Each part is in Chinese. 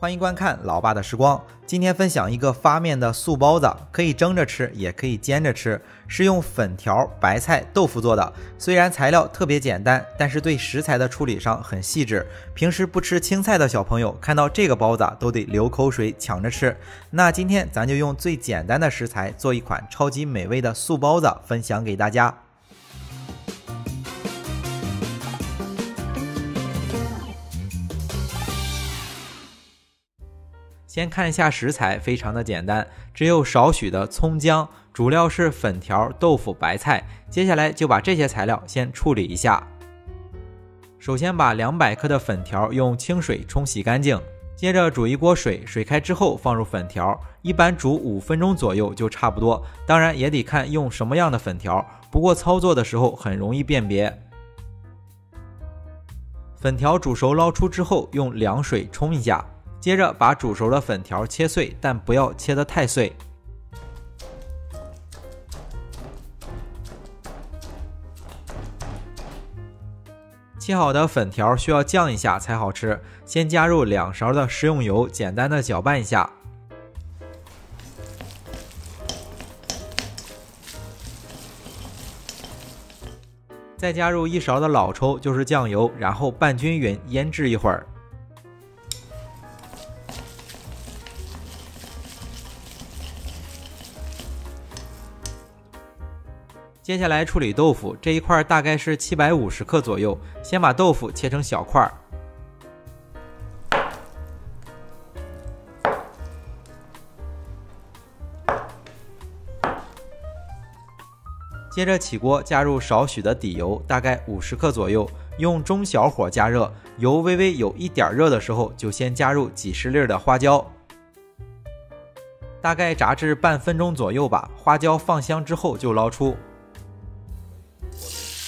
欢迎观看老爸的时光。今天分享一个发面的素包子，可以蒸着吃，也可以煎着吃，是用粉条、白菜、豆腐做的。虽然材料特别简单，但是对食材的处理上很细致。平时不吃青菜的小朋友看到这个包子都得流口水抢着吃。那今天咱就用最简单的食材做一款超级美味的素包子，分享给大家。先看一下食材，非常的简单，只有少许的葱姜，主料是粉条、豆腐、白菜。接下来就把这些材料先处理一下。首先把两百克的粉条用清水冲洗干净，接着煮一锅水，水开之后放入粉条，一般煮五分钟左右就差不多。当然也得看用什么样的粉条，不过操作的时候很容易辨别。粉条煮熟捞出之后，用凉水冲一下。接着把煮熟的粉条切碎，但不要切得太碎。切好的粉条需要酱一下才好吃，先加入两勺的食用油，简单的搅拌一下。再加入一勺的老抽，就是酱油，然后拌均匀，腌制一会儿。接下来处理豆腐，这一块大概是七百五十克左右。先把豆腐切成小块儿，接着起锅，加入少许的底油，大概五十克左右，用中小火加热。油微微有一点热的时候，就先加入几十粒的花椒，大概炸至半分钟左右吧。花椒放香之后就捞出。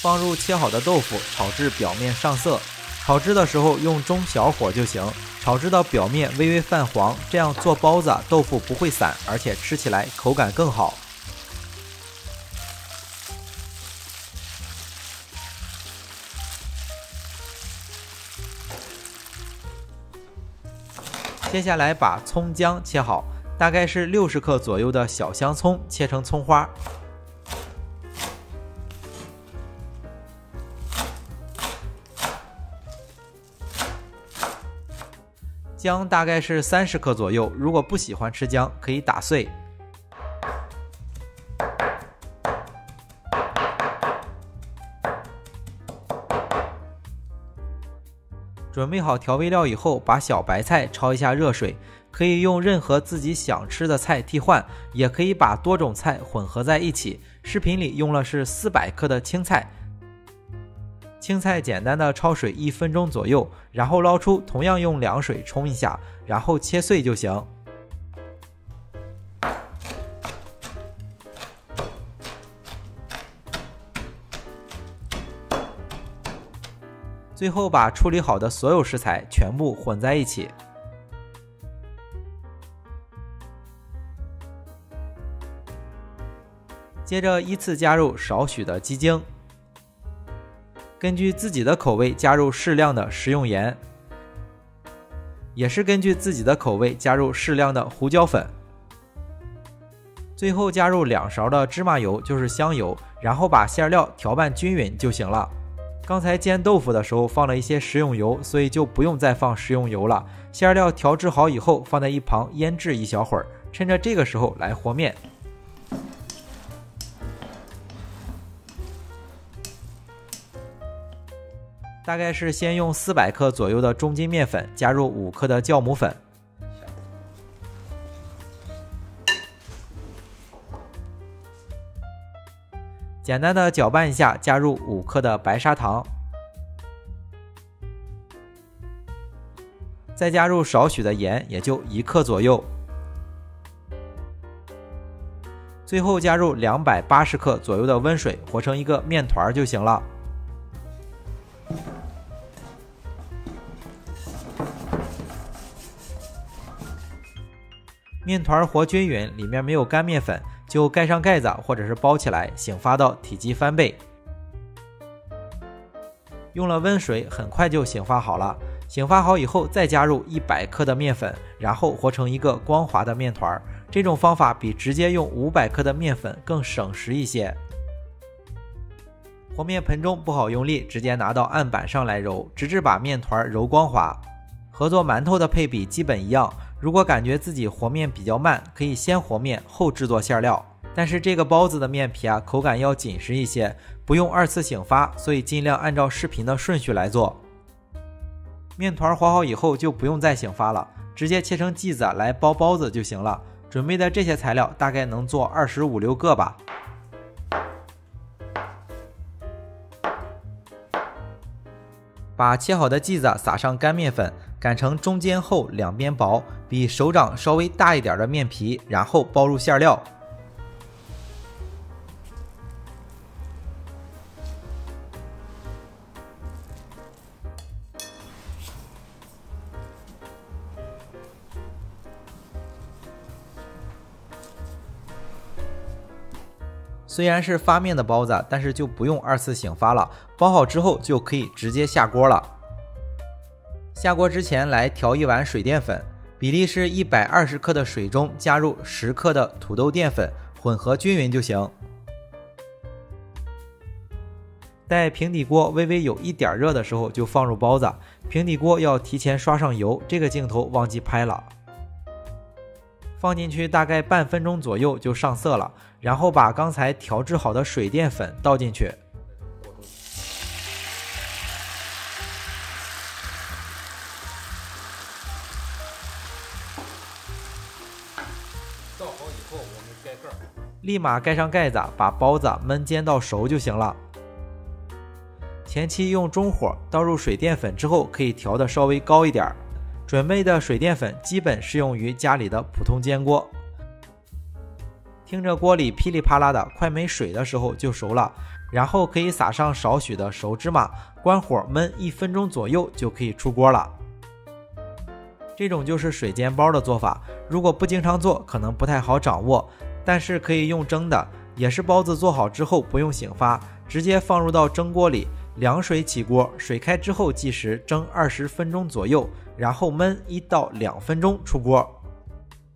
放入切好的豆腐，炒至表面上色。炒制的时候用中小火就行，炒制到表面微微泛黄，这样做包子豆腐不会散，而且吃起来口感更好。接下来把葱姜切好，大概是六十克左右的小香葱，切成葱花。姜大概是三十克左右，如果不喜欢吃姜，可以打碎。准备好调味料以后，把小白菜焯一下热水，可以用任何自己想吃的菜替换，也可以把多种菜混合在一起。视频里用了是四百克的青菜。青菜简单的焯水一分钟左右，然后捞出，同样用凉水冲一下，然后切碎就行。最后把处理好的所有食材全部混在一起，接着依次加入少许的鸡精。根据自己的口味加入适量的食用盐，也是根据自己的口味加入适量的胡椒粉。最后加入两勺的芝麻油，就是香油，然后把馅料调拌均匀就行了。刚才煎豆腐的时候放了一些食用油，所以就不用再放食用油了。馅料调制好以后，放在一旁腌制一小会儿，趁着这个时候来和面。大概是先用四百克左右的中筋面粉，加入五克的酵母粉，简单的搅拌一下，加入五克的白砂糖，再加入少许的盐，也就一克左右，最后加入两百八十克左右的温水，和成一个面团就行了。面团和均匀，里面没有干面粉，就盖上盖子或者是包起来，醒发到体积翻倍。用了温水，很快就醒发好了。醒发好以后，再加入一百克的面粉，然后和成一个光滑的面团。这种方法比直接用五百克的面粉更省时一些。和面盆中不好用力，直接拿到案板上来揉，直至把面团揉光滑。和做馒头的配比基本一样。如果感觉自己和面比较慢，可以先和面后制作馅料。但是这个包子的面皮啊，口感要紧实一些，不用二次醒发，所以尽量按照视频的顺序来做。面团和好以后就不用再醒发了，直接切成剂子来包包子就行了。准备的这些材料大概能做二十五六个吧。把切好的剂子撒上干面粉，擀成中间厚、两边薄、比手掌稍微大一点的面皮，然后包入馅料。虽然是发面的包子，但是就不用二次醒发了。包好之后就可以直接下锅了。下锅之前来调一碗水淀粉，比例是一百二十克的水中加入十克的土豆淀粉，混合均匀就行。待平底锅微微有一点热的时候，就放入包子。平底锅要提前刷上油，这个镜头忘记拍了。放进去大概半分钟左右就上色了，然后把刚才调制好的水淀粉倒进去。倒好以后，我们盖盖儿，立马盖上盖子，把包子焖煎到熟就行了。前期用中火倒入水淀粉之后，可以调的稍微高一点儿。准备的水淀粉基本适用于家里的普通煎锅。听着锅里噼里啪啦的，快没水的时候就熟了，然后可以撒上少许的熟芝麻，关火焖一分钟左右就可以出锅了。这种就是水煎包的做法，如果不经常做，可能不太好掌握，但是可以用蒸的，也是包子做好之后不用醒发，直接放入到蒸锅里。凉水起锅，水开之后计时蒸二十分钟左右，然后焖一到两分钟出锅。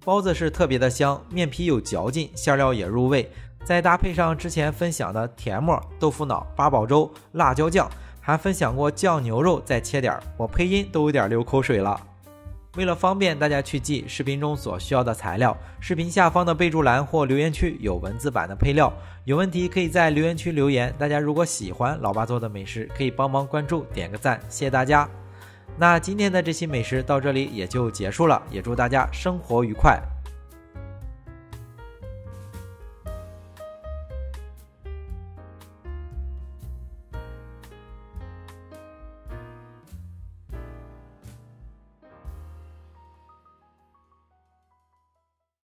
包子是特别的香，面皮有嚼劲，馅料也入味，再搭配上之前分享的甜沫、豆腐脑、八宝粥、辣椒酱，还分享过酱牛肉，再切点儿，我配音都有点流口水了。为了方便大家去记视频中所需要的材料，视频下方的备注栏或留言区有文字版的配料。有问题可以在留言区留言。大家如果喜欢老爸做的美食，可以帮忙关注、点个赞，谢谢大家。那今天的这期美食到这里也就结束了，也祝大家生活愉快。